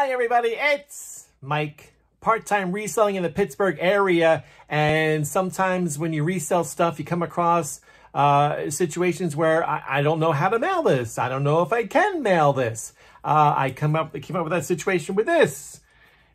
Hi, everybody. It's Mike, part-time reselling in the Pittsburgh area. And sometimes when you resell stuff, you come across uh, situations where I, I, don't know how to mail this. I don't know if I can mail this. Uh, I come up, came up with that situation with this.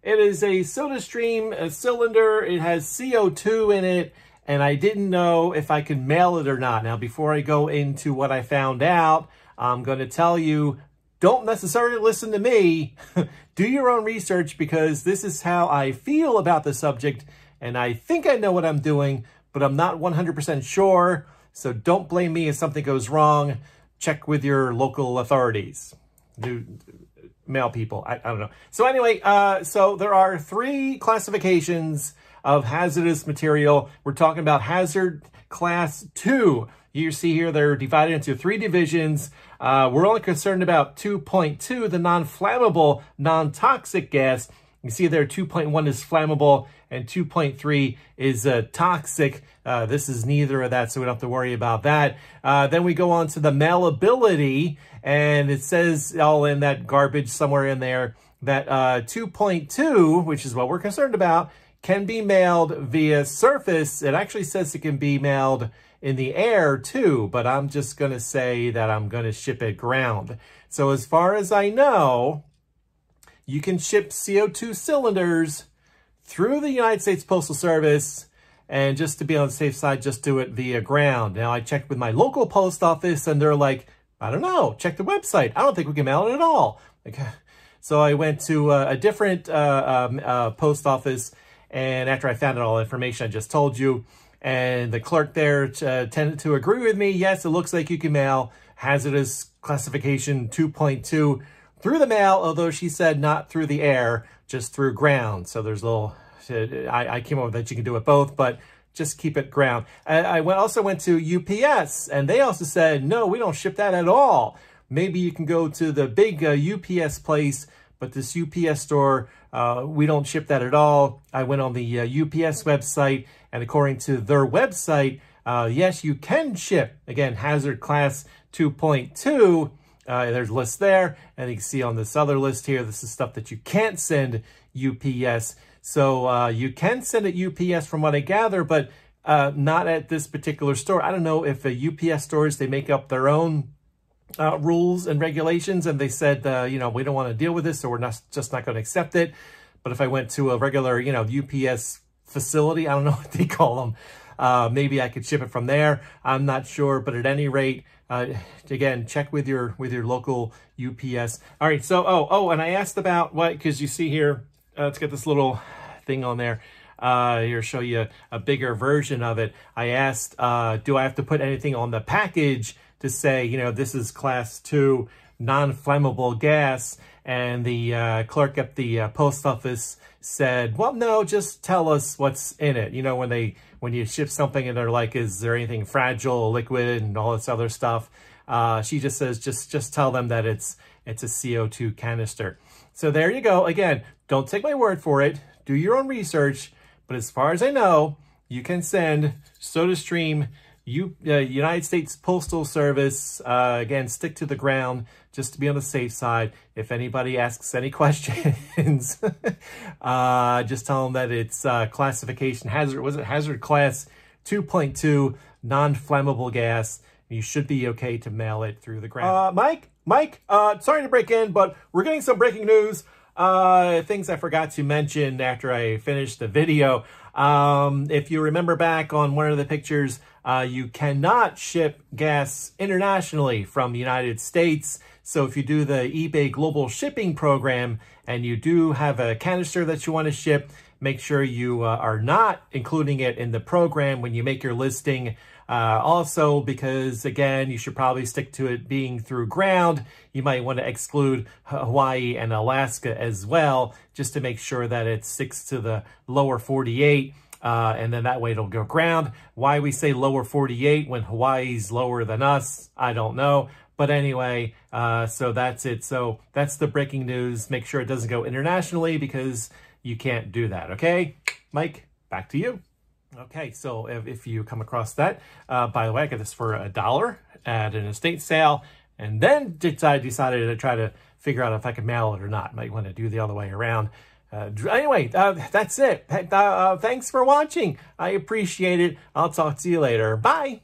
It is a SodaStream a cylinder. It has CO2 in it, and I didn't know if I could mail it or not. Now, before I go into what I found out, I'm going to tell you don't necessarily listen to me. Do your own research because this is how I feel about the subject and I think I know what I'm doing, but I'm not 100% sure. So don't blame me if something goes wrong. Check with your local authorities. Do, mail people. I, I, don't know. So anyway, uh, so there are three classifications of hazardous material. We're talking about hazard class two. You see here, they're divided into three divisions. Uh, we're only concerned about 2.2, the non-flammable, non-toxic gas. You see there 2.1 is flammable and 2.3 is uh, toxic. Uh, this is neither of that, so we don't have to worry about that. Uh, then we go on to the mailability, and it says all in that garbage somewhere in there that uh, 2.2, which is what we're concerned about, can be mailed via surface. It actually says it can be mailed in the air too, but I'm just going to say that I'm going to ship it ground. So as far as I know, you can ship CO2 cylinders through the United States Postal Service and just to be on the safe side, just do it via ground. Now I checked with my local post office and they're like, I don't know, check the website. I don't think we can mail it at all. Like, so I went to a, a different uh, um, uh, post office and after I found out all the information I just told you, and the clerk there uh, tended to agree with me. Yes, it looks like you can mail hazardous classification 2.2 through the mail, although she said not through the air, just through ground. So there's a little, I, I came up with that you can do it both, but just keep it ground. I, also went to UPS, and they also said, no, we don't ship that at all. Maybe you can go to the big uh, UPS place, but this UPS store, uh, we don't ship that at all. I went on the uh, UPS website, and according to their website, uh, yes, you can ship, again, hazard class 2.2. Uh, there's lists there, and you can see on this other list here, this is stuff that you can't send UPS. So uh, you can send it UPS from what I gather, but uh, not at this particular store. I don't know if the UPS stores, they make up their own uh, rules and regulations, and they said, uh, you know, we don't want to deal with this, so we're not just not going to accept it. But if I went to a regular, you know, UPS facility. I don't know what they call them. Uh, maybe I could ship it from there. I'm not sure, but at any rate, uh, again, check with your with your local UPS. All right, so oh oh, and I asked about what because you see here, uh, let's get this little thing on there. Uh, here, show you a, a bigger version of it. I asked, uh, do I have to put anything on the package to say, you know, this is class two non-flammable gas? And the uh, clerk at the uh, post office said, well, no, just tell us what's in it. You know, when they when you ship something and they're like, is there anything fragile, liquid, and all this other stuff? Uh, she just says, just just tell them that it's it's a CO2 canister. So there you go. Again, don't take my word for it. Do your own research. But as far as I know, you can send SodaStream U, uh, United States Postal Service, uh, again, stick to the ground just to be on the safe side. If anybody asks any questions, uh, just tell them that it's uh, classification hazard, was it hazard class 2.2 non-flammable gas. You should be okay to mail it through the ground. Uh, Mike, Mike, uh, sorry to break in, but we're getting some breaking news. Things I forgot to mention after I finished the video. Um, if you remember back on one of the pictures, uh, you cannot ship gas internationally from the United States. So if you do the eBay Global Shipping Program and you do have a canister that you want to ship, make sure you uh, are not including it in the program when you make your listing. Uh, also, because again, you should probably stick to it being through ground. You might want to exclude Hawaii and Alaska as well, just to make sure that it sticks to the lower 48. Uh, and then that way it'll go ground. Why we say lower 48 when Hawaii's lower than us, I don't know. But anyway, uh, so that's it. So that's the breaking news. Make sure it doesn't go internationally because you can't do that, okay? Mike, back to you. Okay, so if, if you come across that, uh, by the way, I got this for a dollar at an estate sale and then I decided to try to figure out if I could mail it or not. Might want to do the other way around. Uh, anyway, uh, that's it. Uh, thanks for watching. I appreciate it. I'll talk to you later. Bye.